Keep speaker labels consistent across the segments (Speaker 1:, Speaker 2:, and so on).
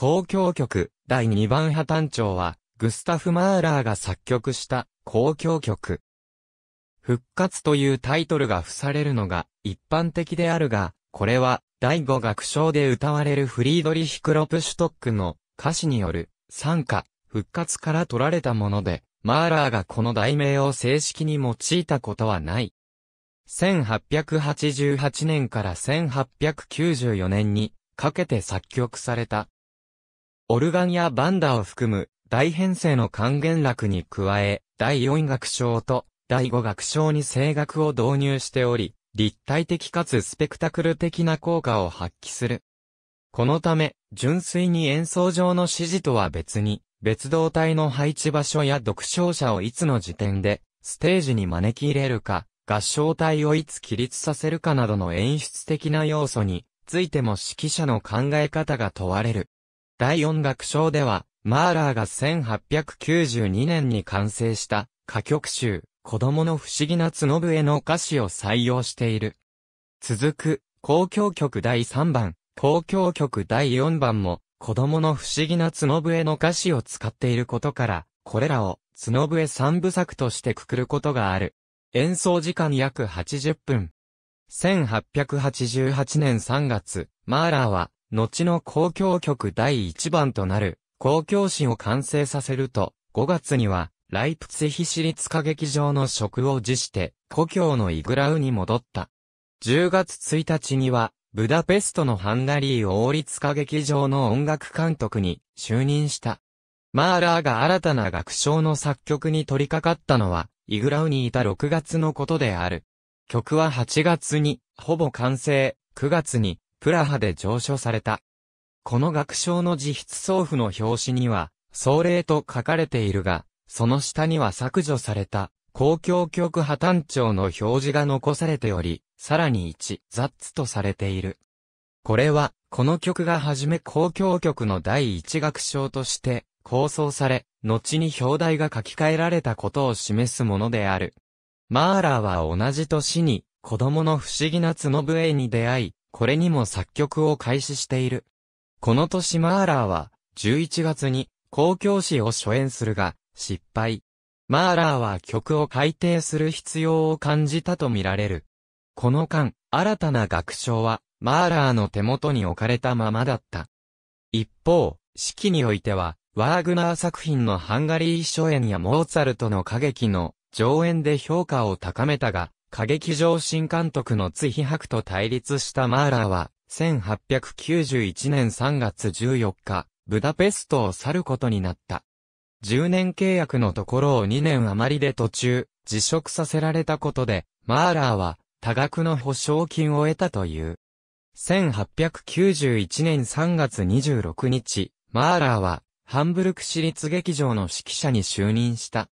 Speaker 1: 交響曲第2番破単調は、グスタフ・マーラーが作曲した交響曲。復活というタイトルが付されるのが一般的であるが、これは第5楽章で歌われるフリードリヒ・クロプシュトックの歌詞による参加、復活から取られたもので、マーラーがこの題名を正式に用いたことはない。1888年から1894年にかけて作曲されたオルガンやバンダを含む大編成の還元楽に加え、第4楽章と第5楽章に声楽を導入しており、立体的かつスペクタクル的な効果を発揮する。このため、純粋に演奏上の指示とは別に、別動体の配置場所や読唱者をいつの時点で、ステージに招き入れるか、合唱隊をいつ起立させるかなどの演出的な要素についても指揮者の考え方が問われる。第4楽章では、マーラーが1892年に完成した歌曲集、子供の不思議な角笛の歌詞を採用している。続く、交響曲第3番、交響曲第4番も、子供の不思議な角笛の歌詞を使っていることから、これらを角笛三部作としてくくることがある。演奏時間約80分。1888年3月、マーラーは、後の交響曲第1番となる、交響詩を完成させると、5月には、ライプツィヒ市立歌劇場の職を辞して、故郷のイグラウに戻った。10月1日には、ブダペストのハンガリー王立歌劇場の音楽監督に就任した。マーラーが新たな楽章の作曲に取り掛かったのは、イグラウにいた6月のことである。曲は8月に、ほぼ完成、9月に、プラハで上書された。この楽章の自筆送付の表紙には、総例と書かれているが、その下には削除された、公共曲破綻帳の表示が残されており、さらに1、ザッツとされている。これは、この曲がはじめ公共曲の第一楽章として構想され、後に表題が書き換えられたことを示すものである。マーラーは同じ年に子供の不思議な角笛に出会い、これにも作曲を開始している。この年マーラーは、11月に、公共詩を初演するが、失敗。マーラーは曲を改定する必要を感じたとみられる。この間、新たな楽章は、マーラーの手元に置かれたままだった。一方、式においては、ワーグナー作品のハンガリー初演やモーツァルトの歌劇の上演で評価を高めたが、歌劇場新監督のツヒハクと対立したマーラーは、1891年3月14日、ブダペストを去ることになった。10年契約のところを2年余りで途中、辞職させられたことで、マーラーは多額の保証金を得たという。1891年3月26日、マーラーは、ハンブルク市立劇場の指揮者に就任した。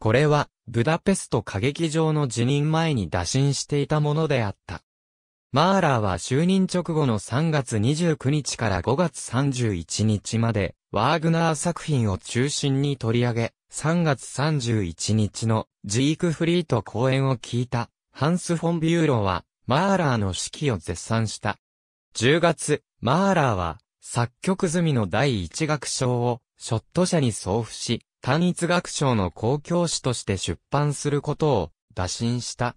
Speaker 1: これは、ブダペスト歌劇場の辞任前に打診していたものであった。マーラーは就任直後の3月29日から5月31日まで、ワーグナー作品を中心に取り上げ、3月31日のジークフリート公演を聞いた、ハンス・フォン・ビューロは、マーラーの指揮を絶賛した。10月、マーラーは、作曲済みの第一楽章を、ショット社に送付し、単一楽章の交響詩として出版することを打診した。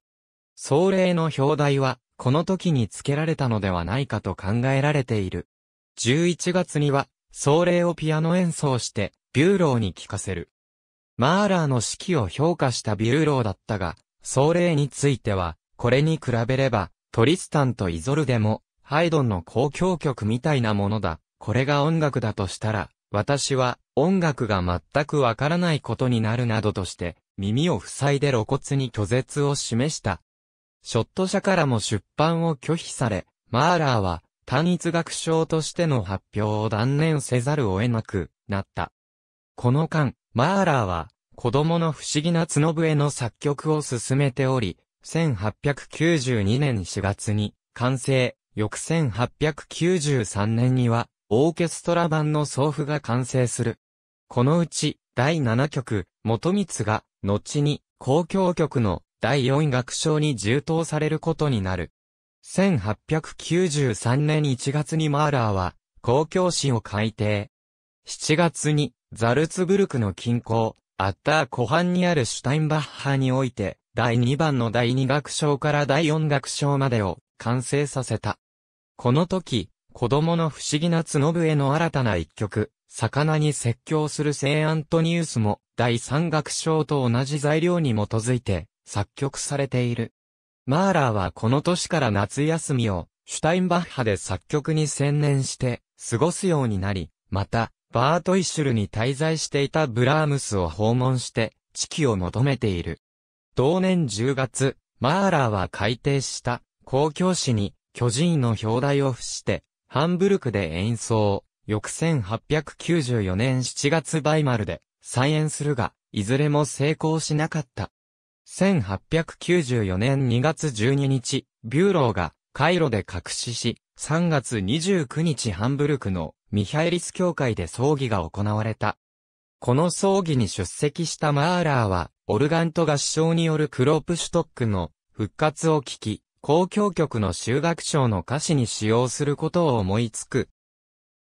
Speaker 1: 葬礼の表題は、この時に付けられたのではないかと考えられている。11月には、葬礼をピアノ演奏して、ビューローに聞かせる。マーラーの指揮を評価したビューローだったが、葬礼については、これに比べれば、トリスタンとイゾルデも、ハイドンの交響曲みたいなものだ。これが音楽だとしたら、私は音楽が全くわからないことになるなどとして、耳を塞いで露骨に拒絶を示した。ショット社からも出版を拒否され、マーラーは単一学章としての発表を断念せざるを得なくなった。この間、マーラーは子供の不思議な角笛の作曲を進めており、1892年4月に完成、翌1893年にはオーケストラ版の送付が完成する。このうち、第7曲、元光が、後に、交響曲の第4楽章に充当されることになる。1893年1月にマーラーは、公共詩を改定。7月に、ザルツブルクの近郊、アッター湖畔にあるシュタインバッハにおいて、第2番の第2楽章から第4楽章までを完成させた。この時、子供の不思議な角笛の新たな一曲、魚に説教する聖アントニウスも第3楽章と同じ材料に基づいて作曲されている。マーラーはこの年から夏休みをシュタインバッハで作曲に専念して過ごすようになり、また、バートイシュルに滞在していたブラームスを訪問して、知識を求めている。同年10月、マーラーは改定した公共誌に巨人の表題を付して、ハンブルクで演奏、翌1894年7月バイマルで再演するが、いずれも成功しなかった。1894年2月12日、ビューローがカイロで隠しし、3月29日ハンブルクのミヒャエリス教会で葬儀が行われた。この葬儀に出席したマーラーは、オルガンと合唱によるクロープシュトックの復活を聞き、交響曲の修学賞の歌詞に使用することを思いつく。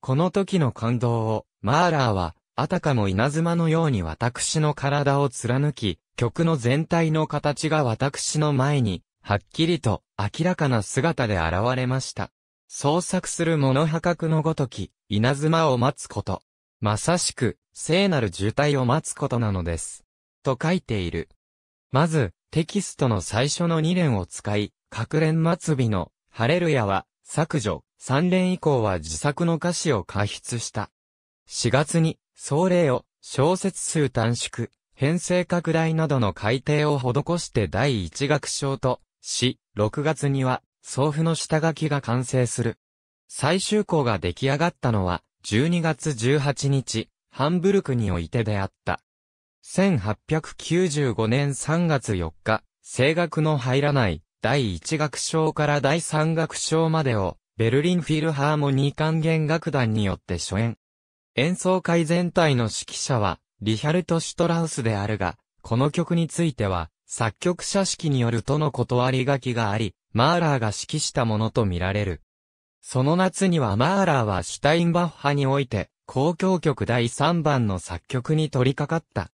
Speaker 1: この時の感動を、マーラーは、あたかも稲妻のように私の体を貫き、曲の全体の形が私の前に、はっきりと明らかな姿で現れました。創作する物破格のごとき、稲妻を待つこと。まさしく、聖なる渋滞を待つことなのです。と書いている。まず、テキストの最初の2連を使い、各連末尾の、ハレルヤは、削除、3連以降は自作の歌詞を開筆した。4月に、総例を、小説数短縮、編成拡大などの改定を施して第一楽章とし、6月には送付の下書きが完成する。最終稿が出来上がったのは、12月18日、ハンブルクにおいてであった。1895年3月4日、声楽の入らない第1楽章から第3楽章までをベルリンフィルハーモニー管弦楽団によって初演。演奏会全体の指揮者はリヒャルト・シュトラウスであるが、この曲については作曲者式によるとの断り書きがあり、マーラーが指揮したものとみられる。その夏にはマーラーはシュタインバッハにおいて、交響曲第3番の作曲に取り掛かった。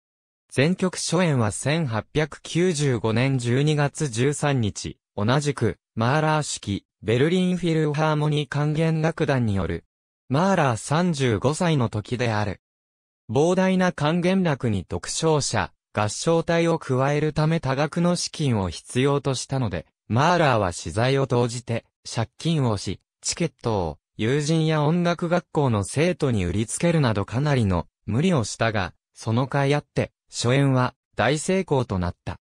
Speaker 1: 全曲初演は1895年12月13日、同じく、マーラー式、ベルリンフィルハーモニー管弦楽団による。マーラー35歳の時である。膨大な管弦楽に独唱者、合唱隊を加えるため多額の資金を必要としたので、マーラーは資材を投じて、借金をし、チケットを友人や音楽学校の生徒に売りつけるなどかなりの無理をしたが、その甲斐あって、初演は大成功となった。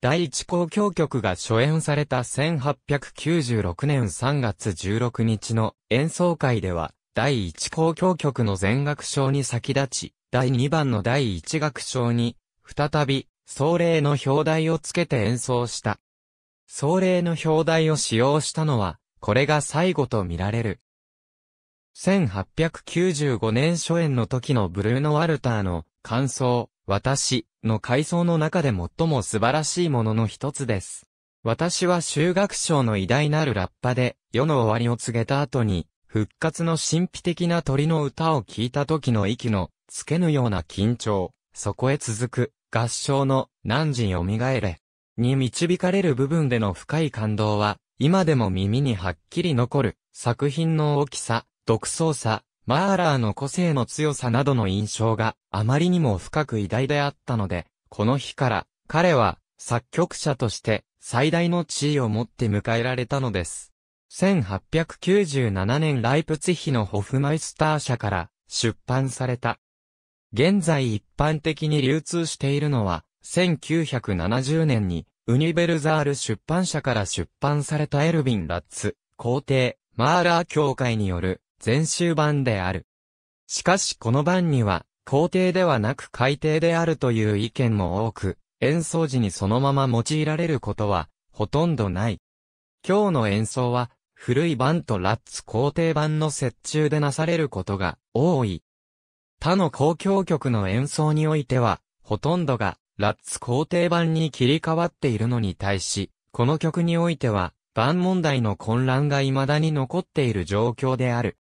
Speaker 1: 第一交響曲が初演された1896年3月16日の演奏会では、第一交響曲の全楽章に先立ち、第2番の第一楽章に、再び、壮麗の表題をつけて演奏した。壮麗の表題を使用したのは、これが最後と見られる。1895年初演の時のブルーノ・ワルターの感想、私の回想の中で最も素晴らしいものの一つです。私は修学賞の偉大なるラッパで世の終わりを告げた後に復活の神秘的な鳥の歌を聞いた時の息のつけぬような緊張、そこへ続く合唱の汝蘇れ。に導かれる部分での深い感動は、今でも耳にはっきり残る、作品の大きさ、独創さ、マーラーの個性の強さなどの印象があまりにも深く偉大であったので、この日から彼は作曲者として最大の地位を持って迎えられたのです。1897年ライプツヒのホフマイスター社から出版された。現在一般的に流通しているのは1970年に、ウニベルザール出版社から出版されたエルビン・ラッツ、皇帝、マーラー協会による、全集版である。しかしこの版には、皇帝ではなく改訂であるという意見も多く、演奏時にそのまま用いられることは、ほとんどない。今日の演奏は、古い版とラッツ皇帝版の折衷でなされることが多い。他の公共曲の演奏においては、ほとんどがラッツ皇帝版に切り替わっているのに対し、この曲においては、版問題の混乱が未だに残っている状況である。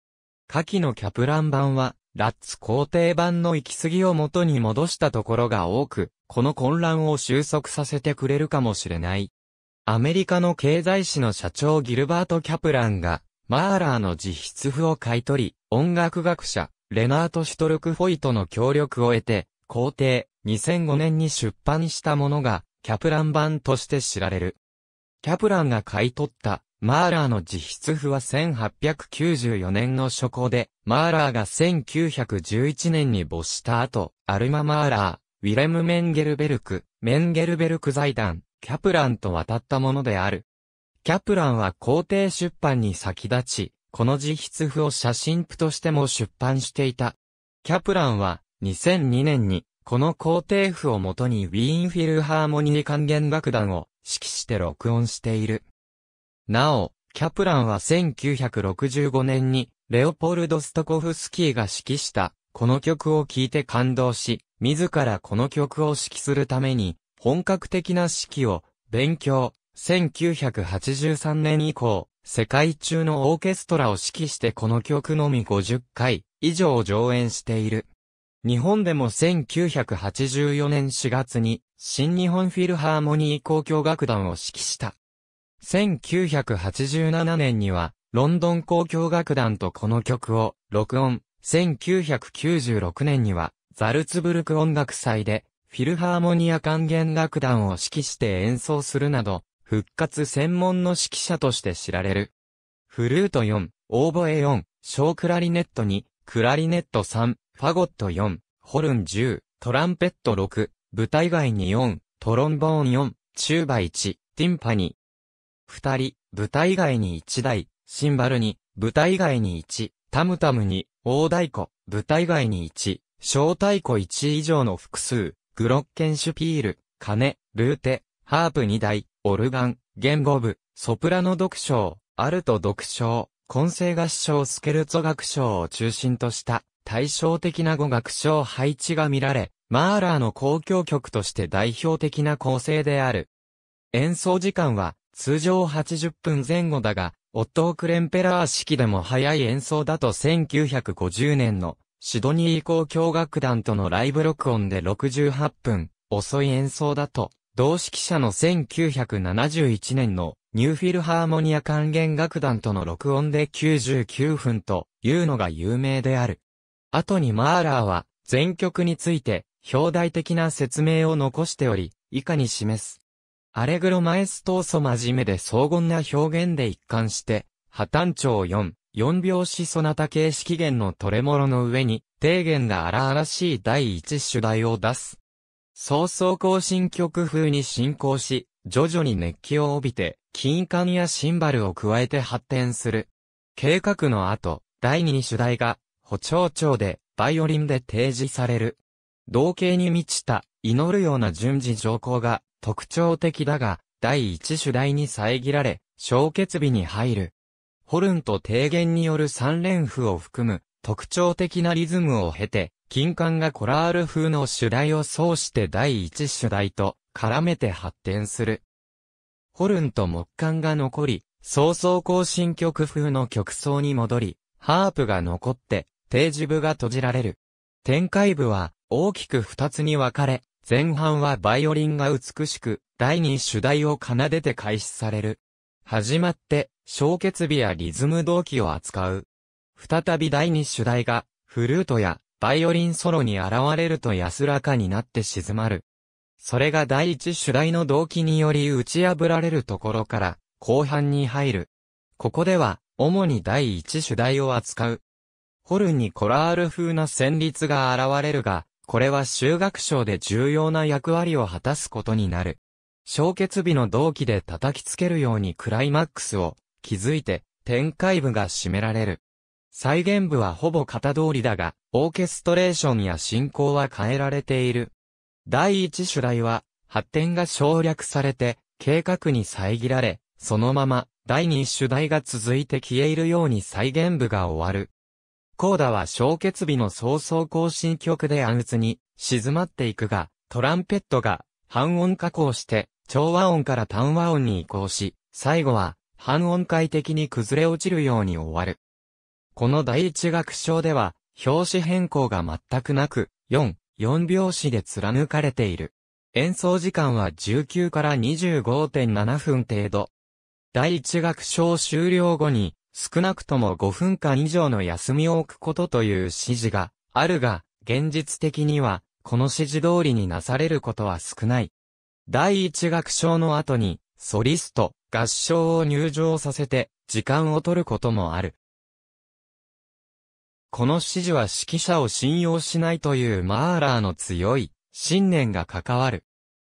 Speaker 1: 下記のキャプラン版は、ラッツ皇帝版の行き過ぎを元に戻したところが多く、この混乱を収束させてくれるかもしれない。アメリカの経済誌の社長ギルバート・キャプランが、マーラーの自筆譜を買い取り、音楽学者、レナート・シュトルク・フォイトの協力を得て、皇帝、2005年に出版したものが、キャプラン版として知られる。キャプランが買い取ったマーラーの自筆譜は1894年の初行で、マーラーが1911年に没した後、アルマ・マーラー、ウィレム・メンゲルベルク、メンゲルベルク財団、キャプランと渡ったものである。キャプランは皇帝出版に先立ち、この自筆譜を写真譜としても出版していた。キャプランは2002年にこの皇帝譜をもとにウィーンフィルハーモニー管弦楽団を指揮して録音している。なお、キャプランは1965年に、レオポルド・ストコフスキーが指揮した、この曲を聴いて感動し、自らこの曲を指揮するために、本格的な指揮を勉強、1983年以降、世界中のオーケストラを指揮してこの曲のみ50回以上上演している。日本でも1984年4月に新日本フィルハーモニー交響楽団を指揮した。1987年には、ロンドン交響楽団とこの曲を録音。1996年には、ザルツブルク音楽祭で、フィルハーモニア管弦楽団を指揮して演奏するなど、復活専門の指揮者として知られる。フルート4、オーボエ4、小クラリネット2、クラリネット3、ファゴット4、ホルン10、トランペット6、舞台外に4、トロンボーン4、チューバ1、ティンパニ二人、舞台外に一台、シンバルに、舞台外に一、タムタムに、大太鼓、舞台外に一、小太鼓一以上の複数、グロッケンシュピール、鐘、ルーテ、ハープ二台、オルガン、言語部、ソプラノ読章、アルト読章、混声合唱スケルツォ楽章を中心とした対照的な語楽章配置が見られ、マーラーの交響曲として代表的な構成である。演奏時間は通常80分前後だが、オットー・クレンペラー式でも早い演奏だと1950年のシドニー交響楽団とのライブ録音で68分、遅い演奏だと、同指揮者の1971年のニューフィルハーモニア管弦楽団との録音で99分というのが有名である。後にマーラーは全曲について表題的な説明を残しており、以下に示す。アレグロマエストーソ真面目で荘厳な表現で一貫して、破単調4、4拍子ソナタ形式弦のトレモロの上に、低弦が荒々しい第一主題を出す。早々更新曲風に進行し、徐々に熱気を帯びて、金管やシンバルを加えて発展する。計画の後、第二主題が、補聴調で、バイオリンで提示される。同型に満ちた、祈るような順次上行が、特徴的だが、第一主題に遮られ、小決尾に入る。ホルンと低弦による三連符を含む特徴的なリズムを経て、金管がコラール風の主題を奏して第一主題と絡めて発展する。ホルンと木管が残り、早々更新曲風の曲奏に戻り、ハープが残って、定時部が閉じられる。展開部は大きく二つに分かれ、前半はバイオリンが美しく、第二主題を奏でて開始される。始まって、小決尾やリズム動機を扱う。再び第二主題が、フルートやバイオリンソロに現れると安らかになって静まる。それが第一主題の動機により打ち破られるところから、後半に入る。ここでは、主に第一主題を扱う。ホルンにコラール風な旋律が現れるが、これは修学賞で重要な役割を果たすことになる。小決日の同期で叩きつけるようにクライマックスを築いて展開部が締められる。再現部はほぼ型通りだが、オーケストレーションや進行は変えられている。第一主題は、発展が省略されて、計画に遮られ、そのまま、第二主題が続いて消えるように再現部が終わる。コーダは小決日の早々更新曲で暗鬱に静まっていくが、トランペットが半音加工して調和音から単和音に移行し、最後は半音階的に崩れ落ちるように終わる。この第一楽章では、表紙変更が全くなく、4、4拍子で貫かれている。演奏時間は19から25.7分程度。第一楽章終了後に、少なくとも5分間以上の休みを置くことという指示があるが、現実的には、この指示通りになされることは少ない。第一楽章の後に、ソリスト、合唱を入場させて、時間を取ることもある。この指示は指揮者を信用しないというマーラーの強い信念が関わる。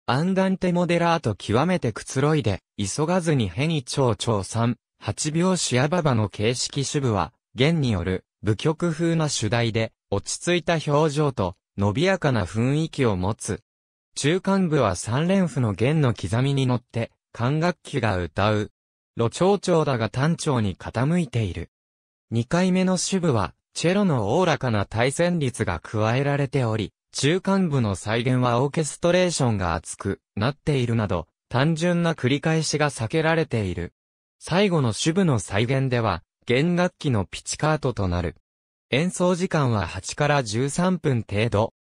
Speaker 1: アンダンテモデラーと極めてくつろいで、急がずにヘニ長長3、8拍子アババの形式主部は、弦による、舞曲風な主題で、落ち着いた表情と、伸びやかな雰囲気を持つ。中間部は三連符の弦の刻みに乗って、管楽器が歌う。路長長だが単調に傾いている。二回目の主部は、チェロのおおらかな対戦率が加えられており、中間部の再現はオーケストレーションが熱くなっているなど、単純な繰り返しが避けられている。最後の主部の再現では、弦楽器のピチカートとなる。演奏時間は8から13分程度。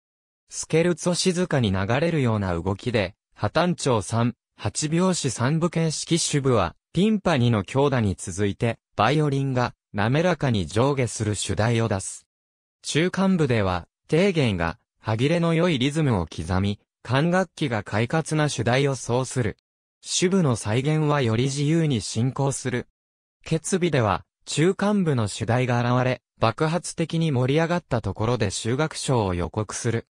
Speaker 1: スケルツォ静かに流れるような動きで、破単調3、8拍子3部形式主部は、ティンパニの強打に続いて、バイオリンが滑らかに上下する主題を出す。中間部では、低弦が歯切れの良いリズムを刻み、管楽器が快活な主題を奏する。主部の再現はより自由に進行する。決備では、中間部の主題が現れ、爆発的に盛り上がったところで修学賞を予告する。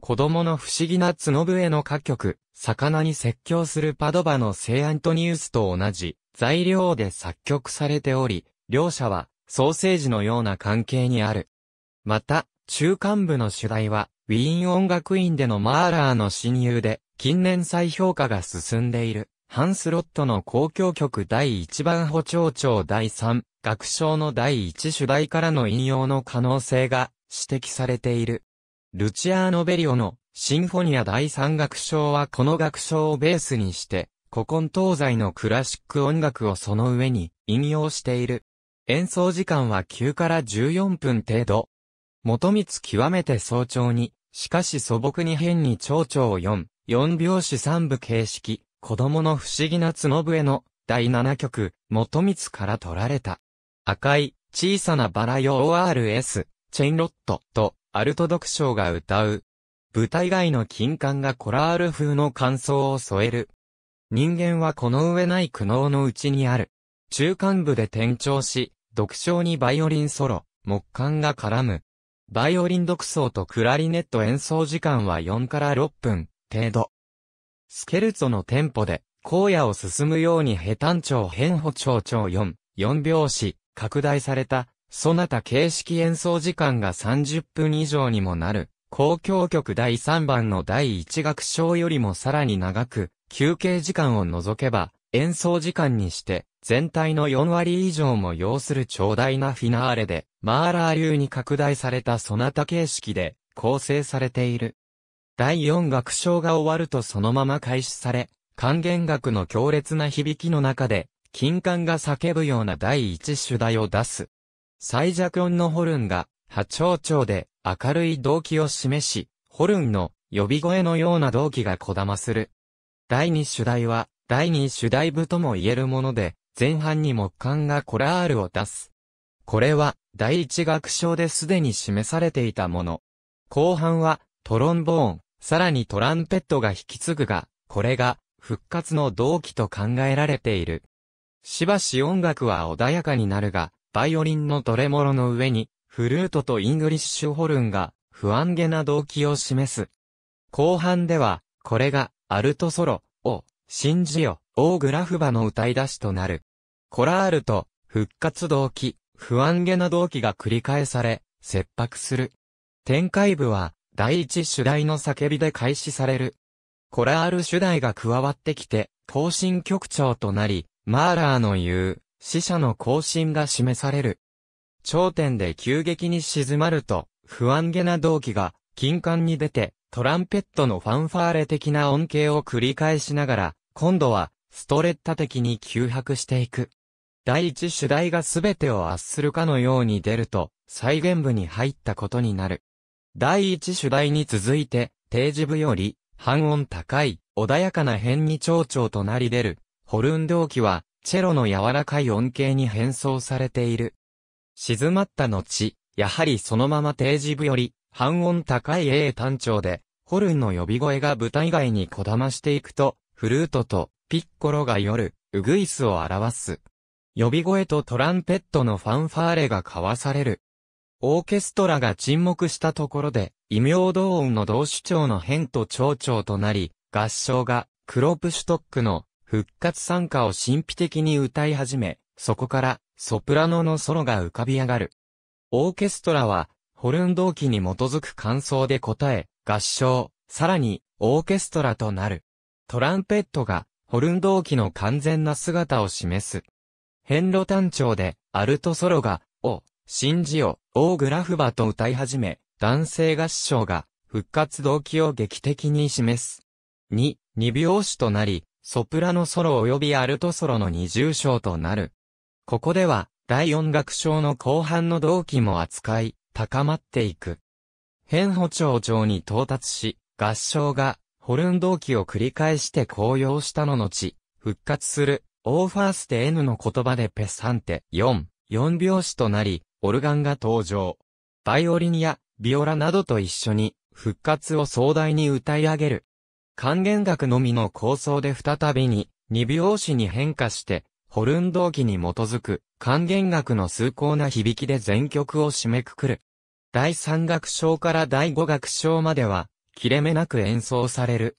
Speaker 1: 子供の不思議な角笛の歌曲、魚に説教するパドバの聖アントニウスと同じ材料で作曲されており、両者はソーセージのような関係にある。また、中間部の主題はウィーン音楽院でのマーラーの親友で、近年再評価が進んでいる、ハンスロットの公共曲第1番補聴長第3、楽章の第1主題からの引用の可能性が指摘されている。ルチアーノ・ベリオのシンフォニア第3楽章はこの楽章をベースにして、古今東西のクラシック音楽をその上に引用している。演奏時間は9から14分程度。元光極めて早朝に、しかし素朴に変に蝶々を4、4拍子3部形式、子供の不思議な角笛の第7曲、元光から取られた。赤い、小さなバラ用 ORS、チェンロットと、アルト読章が歌う。舞台外の金管がコラール風の感想を添える。人間はこの上ない苦悩のうちにある。中間部で転調し、読章にバイオリンソロ、木管が絡む。バイオリン独奏とクラリネット演奏時間は4から6分程度。スケルツォのテンポで、荒野を進むようにヘタン調変歩調調4、4拍子、拡大された、そなた形式演奏時間が30分以上にもなる、交響曲第3番の第1楽章よりもさらに長く、休憩時間を除けば、演奏時間にして、全体の4割以上も要する長大なフィナーレで、マーラー流に拡大されたソナタ形式で構成されている。第4楽章が終わるとそのまま開始され、還元楽の強烈な響きの中で、金管が叫ぶような第一主題を出す。最弱音のホルンが、波長長で明るい動機を示し、ホルンの呼び声のような動機がこだまする。第二主題は、第二主題部とも言えるもので、前半に木管がコラールを出す。これは、第一楽章ですでに示されていたもの。後半は、トロンボーン、さらにトランペットが引き継ぐが、これが、復活の動機と考えられている。しばし音楽は穏やかになるが、バイオリンのトレモロの上に、フルートとイングリッシュホルンが、不安げな動機を示す。後半では、これが、アルトソロ、を、信じよ、オーグラフバの歌い出しとなる。コラールと、復活動機、不安げな動機が繰り返され、切迫する。展開部は、第一主題の叫びで開始される。コラール主題が加わってきて、更新曲調となり、マーラーの言う、死者の更新が示される。頂点で急激に静まると、不安げな動機が、金管に出て、トランペットのファンファーレ的な音形を繰り返しながら、今度は、ストレッタ的に急迫していく。第一主題が全てを圧するかのように出ると、再現部に入ったことになる。第一主題に続いて、定時部より、半音高い、穏やかな辺に長々となり出る、ホルン動機は、チェロの柔らかい音形に変装されている。静まった後、やはりそのまま定時部より、半音高い A 単調で、ホルンの呼び声が舞台外にこだましていくと、フルートとピッコロが夜、ウグイスを表す。呼び声とトランペットのファンファーレが交わされる。オーケストラが沈黙したところで、異名同音の同主張の変と長調となり、合唱がクロープシュトックの復活参加を神秘的に歌い始め、そこからソプラノのソロが浮かび上がる。オーケストラは、ホルン動機に基づく感想で答え、合唱、さらに、オーケストラとなる。トランペットが、ホルン動機の完全な姿を示す。変路単調で、アルトソロが、お、信じよ、オーグラフバと歌い始め、男性合唱が、復活動機を劇的に示す。2、二拍子となり、ソプラノソロ及びアルトソロの二重唱となる。ここでは、第四楽章の後半の動機も扱い、高まっていく。変歩長調に到達し、合唱が、ホルン動機を繰り返して高揚したの後、復活する、オーファーステ N の言葉でペサンテ4、4拍子となり、オルガンが登場。バイオリンや、ビオラなどと一緒に、復活を壮大に歌い上げる。還元楽のみの構想で再びに、二拍子に変化して、ホルン動機に基づく、還元楽の崇高な響きで全曲を締めくくる。第三楽章から第五楽章までは、切れ目なく演奏される。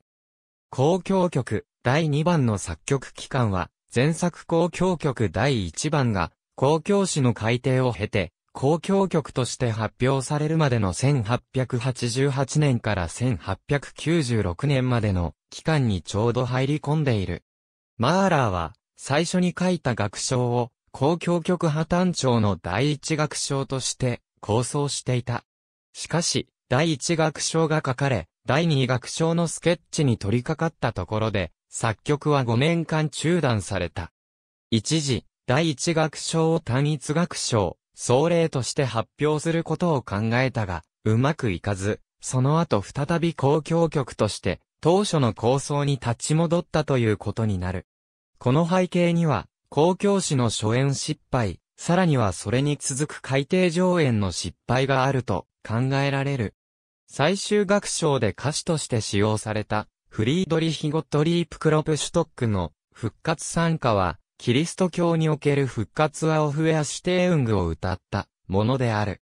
Speaker 1: 交響曲、第2番の作曲期間は、前作交響曲第1番が、交響詩の改定を経て、交響曲として発表されるまでの1888年から1896年までの期間にちょうど入り込んでいる。マーラーは、最初に書いた楽章を、交響曲破綻調の第一楽章として構想していた。しかし、第一楽章が書かれ、第二楽章のスケッチに取り掛かったところで、作曲は5年間中断された。一時、第一楽章を単一楽章、総例として発表することを考えたが、うまくいかず、その後再び交響曲として、当初の構想に立ち戻ったということになる。この背景には、公共史の初演失敗、さらにはそれに続く海底上演の失敗があると考えられる。最終楽章で歌手として使用された、フリードリヒ・ゴットリープ・クロプシュトックの復活参加は、キリスト教における復活はオフェア・シュテーウングを歌ったものである。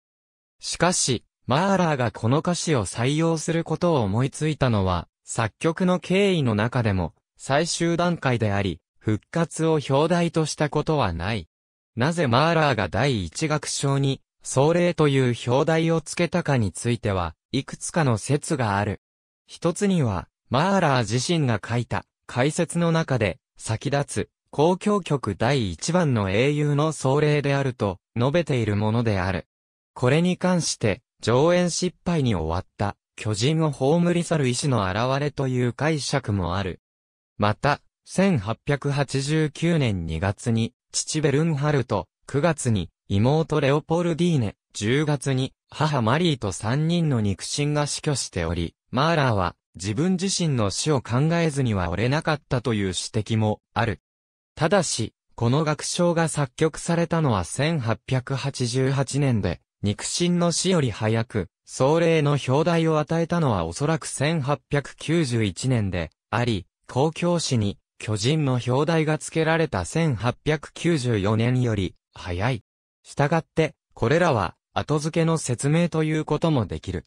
Speaker 1: しかし、マーラーがこの歌詞を採用することを思いついたのは、作曲の経緯の中でも最終段階であり、復活を表題としたことはない。なぜマーラーが第一楽章に、壮麗という表題をつけたかについては、いくつかの説がある。一つには、マーラー自身が書いた解説の中で、先立つ、交響曲第一番の英雄の壮麗であると述べているものである。これに関して、上演失敗に終わった巨人を葬り去る意志の現れという解釈もある。また、1889年2月に、父ベルンハルト、9月に、妹レオポルディーネ、10月に、母マリーと3人の肉親が死去しており、マーラーは、自分自身の死を考えずには折れなかったという指摘もある。ただし、この楽章が作曲されたのは1888年で、肉親の死より早く、壮麗の表題を与えたのはおそらく1891年であり、公共史に巨人の表題が付けられた1894年より早い。したがって、これらは後付けの説明ということもできる。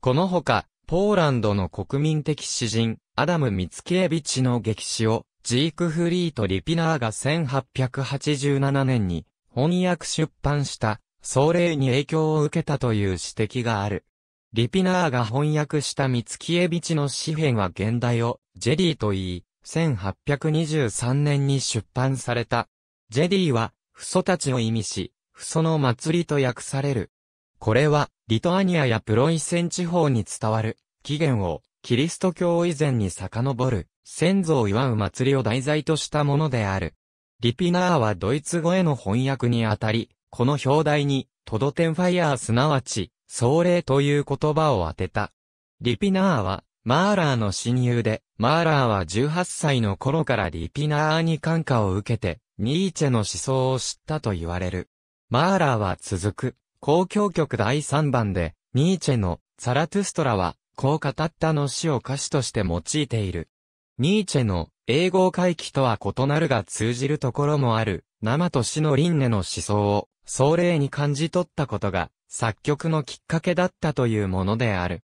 Speaker 1: このほか、ポーランドの国民的詩人、アダム・ミツキエビチの劇詩を、ジークフリート・リピナーが1887年に翻訳出版した壮麗に影響を受けたという指摘がある。リピナーが翻訳したミツキエビチの詩編は現代をジェディと言い、1823年に出版された。ジェディは、父祖たちを意味し、父祖の祭りと訳される。これは、リトアニアやプロイセン地方に伝わる、起源を、キリスト教以前に遡る、先祖を祝う祭りを題材としたものである。リピナーはドイツ語への翻訳にあたり、この表題に、 Totenfeier すなわち、葬礼という言葉を当てた。リピナーは、マーラーの親友で、マーラーは18歳の頃からリピナーに感化を受けて、ニーチェの思想を知ったと言われる。マーラーは続く、交響曲第3番で、ニーチェのザラトゥストラは、こう語ったの詩を歌詞として用いている。ニーチェの英語回帰とは異なるが通じるところもある、生と死の輪廻の思想を、壮麗に感じ取ったことが、作曲のきっかけだったというものである。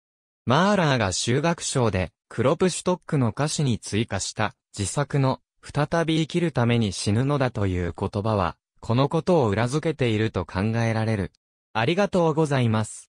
Speaker 1: マーラーが修学賞で、クロプシュトックの歌詞に追加した自作の再び生きるために死ぬのだという言葉は、このことを裏付けていると考えられる。ありがとうございます。